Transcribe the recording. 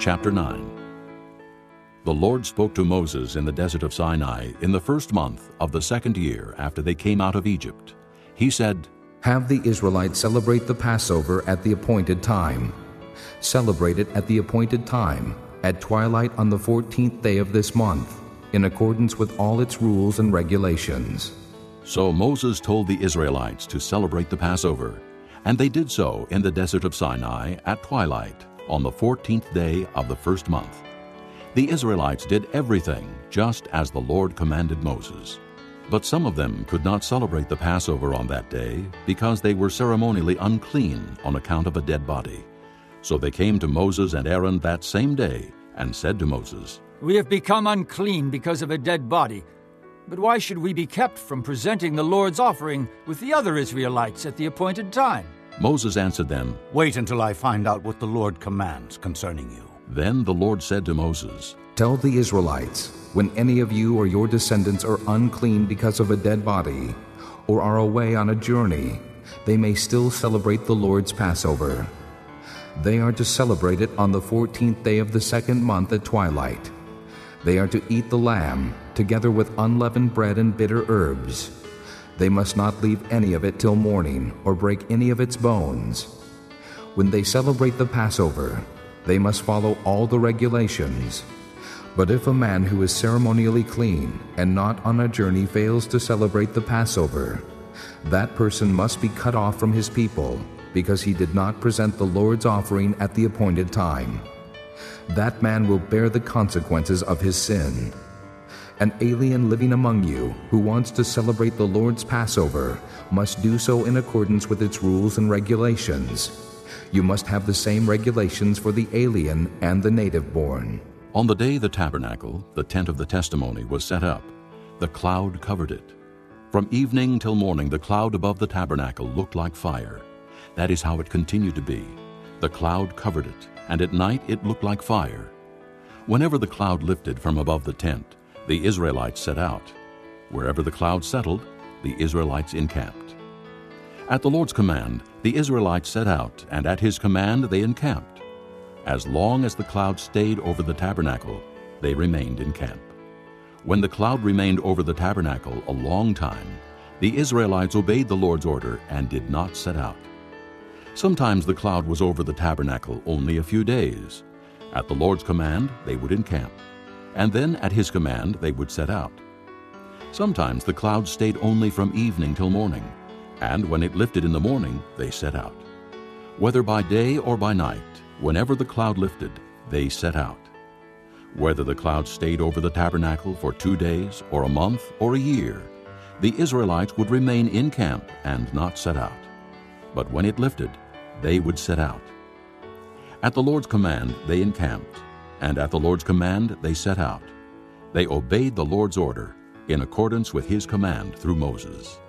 Chapter 9 The Lord spoke to Moses in the desert of Sinai in the first month of the second year after they came out of Egypt. He said, Have the Israelites celebrate the Passover at the appointed time. Celebrate it at the appointed time, at twilight on the fourteenth day of this month, in accordance with all its rules and regulations. So Moses told the Israelites to celebrate the Passover, and they did so in the desert of Sinai at twilight on the fourteenth day of the first month. The Israelites did everything just as the Lord commanded Moses. But some of them could not celebrate the Passover on that day because they were ceremonially unclean on account of a dead body. So they came to Moses and Aaron that same day and said to Moses, We have become unclean because of a dead body. But why should we be kept from presenting the Lord's offering with the other Israelites at the appointed time? Moses answered them, Wait until I find out what the Lord commands concerning you. Then the Lord said to Moses, Tell the Israelites, when any of you or your descendants are unclean because of a dead body, or are away on a journey, they may still celebrate the Lord's Passover. They are to celebrate it on the fourteenth day of the second month at twilight. They are to eat the lamb, together with unleavened bread and bitter herbs. They must not leave any of it till morning, or break any of its bones. When they celebrate the Passover, they must follow all the regulations. But if a man who is ceremonially clean and not on a journey fails to celebrate the Passover, that person must be cut off from his people because he did not present the Lord's offering at the appointed time. That man will bear the consequences of his sin. An alien living among you who wants to celebrate the Lord's Passover must do so in accordance with its rules and regulations. You must have the same regulations for the alien and the native born. On the day the tabernacle, the tent of the testimony, was set up, the cloud covered it. From evening till morning, the cloud above the tabernacle looked like fire. That is how it continued to be. The cloud covered it, and at night it looked like fire. Whenever the cloud lifted from above the tent, the Israelites set out. Wherever the cloud settled, the Israelites encamped. At the Lord's command, the Israelites set out, and at his command they encamped. As long as the cloud stayed over the tabernacle, they remained in camp. When the cloud remained over the tabernacle a long time, the Israelites obeyed the Lord's order and did not set out. Sometimes the cloud was over the tabernacle only a few days. At the Lord's command, they would encamp, and then at his command they would set out. Sometimes the cloud stayed only from evening till morning, and when it lifted in the morning, they set out. Whether by day or by night, whenever the cloud lifted, they set out. Whether the cloud stayed over the tabernacle for two days, or a month, or a year, the Israelites would remain in camp and not set out. But when it lifted, they would set out. At the Lord's command they encamped, and at the Lord's command they set out. They obeyed the Lord's order in accordance with his command through Moses.